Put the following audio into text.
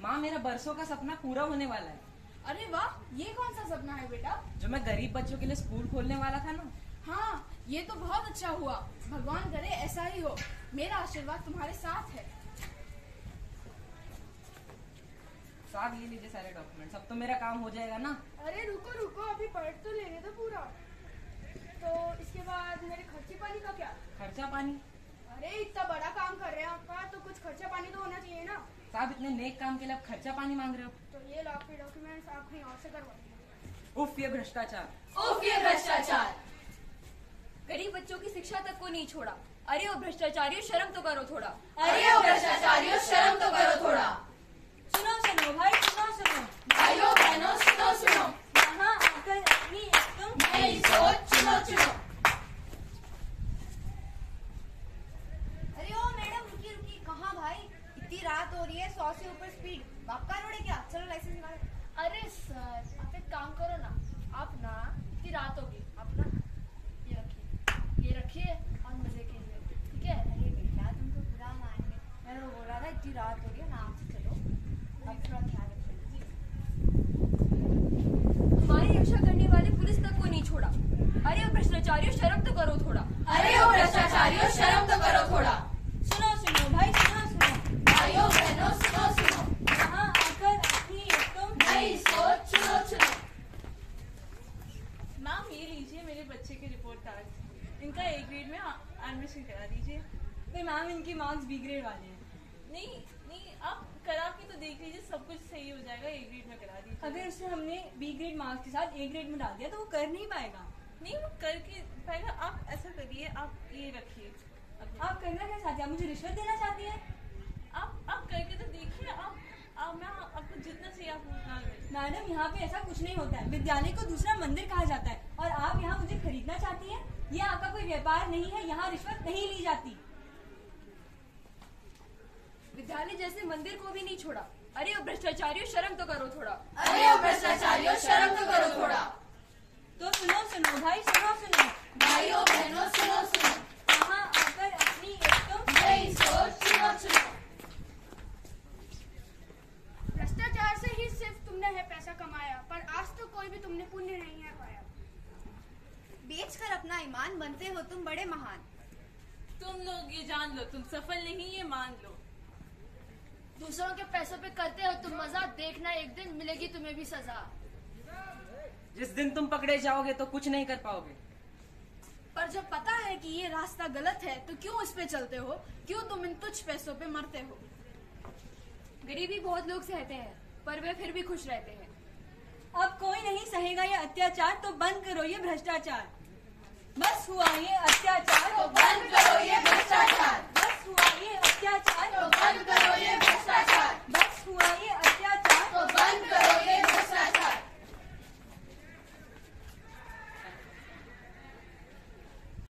माँ मेरा बरसों का सपना पूरा होने वाला है। अरे वाह ये कौन सा सपना है बेटा? जो मैं गरीब बच्चों के लिए स्कूल खोलने वाला था ना। हाँ ये तो बहुत अच्छा हुआ। भगवान करे ऐसा ही हो। मेरा आशीर्वाद तुम्हारे साथ है। साहब ये लीजिए सारे डॉक्यूमेंट अब तो मेरा काम हो जाएगा ना। अरे रुको रुको अभी पढ़ तो लेने दो पूरा। तो इसके बाद मेरे खर्चे पानी का क्या? खर्चा पानी? अरे इतना बड़ा काम कर रहे हैं आपका तो कुछ खर्चा पानी तो होना चाहिए ना। साहब इतने नेक काम के लिए आप खर्चा पानी मांग रहे हो? तो ये लो आपके डॉक्यूमेंट्स आप कहीं और से करवा उफ ये भ्रष्टाचार। उफ ये भ्रष्टाचार। गरीब बच्चों की शिक्षा तक को नहीं छोड़ा। अरे वो भ्रष्टाचारियों शर्म तो करो थोड़ा। अरे ओ भ्रष्टाचारियों शर्म तो करो थोड़ा। सुनो सुनो भाई सुनो सुनो भाइयों बहनों सुनो सुनो यहाँ आकर अपनी एकदम नई सोच चुनो चुनो अरे ओ मैडम रुकी रुकी कहाँ भाई इतनी रात हो रही है सौ से ऊपर स्पीड आपका रोड है क्या? चलो लाइसेंस निकालो। अरे सर आप एक काम करो ना। आप ना इतनी रात होगी। आप ना ये रखिए। ये रखिए और मज़े के लिए ठीक है? अरे बेटा तुम तो बुरा मान गए मैंने तो बोला था इतनी रात हो रही है आराम से चलो। अब थोड़ा ख्याल रखो। हमारी रक्षा करने वाले पुलिस तक को नहीं छोड़ा। अरे वो भ्रष्टाचारियों शर्म तो करो थोड़ा। अरे ओ भ्रष्टाचारियों शर्म तो करो थोड़ा सुनो सुनो भाई सुनो सुनो भाइयों बहनों सुनो सुनो यहाँ आकर अपनी एकदम नई सोच चुनो चुनो मैम ये लीजिए मेरे बच्चे के रिपोर्ट कार्ड इनका ए ग्रेड में एडमिशन करा दीजिए। फिर मैम इनके मार्क्स बी ग्रेड वाले हैं। नहीं नहीं आप करा के तो देख लीजिए सब कुछ सही हो जाएगा ए ग्रेड में करा दीजिए। अगर उसे हमने बी ग्रेड मार्क्स के साथ ए ग्रेड में डाल दिया तो वो कर नहीं पाएगा। नहीं वो करके पहले आप ऐसा करिए आप ये रखिए। आप करना क्या चाहती हैं? मुझे रिश्वत देना चाहती हैं? आप आप करके तो देखिए आप आप मैं आपको जितना चाहिए आप उतना मैडम यहाँ पे ऐसा कुछ नहीं होता है। विद्यालय को दूसरा मंदिर कहा जाता है और आप यहाँ मुझे खरीदना चाहती हैं ये व्यापार नहीं है यहाँ रिश्वत नहीं ली जाती। विद्यालय जैसे मंदिर को भी नहीं छोड़ा। अरे ओ भ्रष्टाचारियों शर्म तो करो थोड़ा। अरे ओ भ्रष्टाचारियों शर्म तो करो थोड़ा। तो सुनो सुनो भाई सुनो सुनो। भाइयों बहनों सुनो सुनो। कहाँ आकर अपनी एकदम नई सोच सुनो चुनो भ्रष्टाचार से ही सिर्फ़ तुमने है पैसा कमाया पर आज तो कोई भी तुमने पुण्य नहीं है पाया बेच कर अपना ईमान बनते हो तुम बड़े महान। तुम लोग ये जान लो तुम सफल नहीं ये मान लो। दूसरों के पैसों पे करते हो तुम मज़ा देखना एक दिन मिलेगी तुम्हें भी सजा। जिस दिन तुम पकड़े जाओगे तो कुछ नहीं कर पाओगे। पर जब पता है कि ये रास्ता गलत है तो क्यों इस पे चलते हो? क्यों तुम इन तुच्छ पैसों पे मरते हो? गरीबी बहुत लोग सहते हैं पर वे फिर भी खुश रहते हैं। अब कोई नहीं सहेगा ये अत्याचार तो बंद करो ये भ्रष्टाचार। बस हुआ ये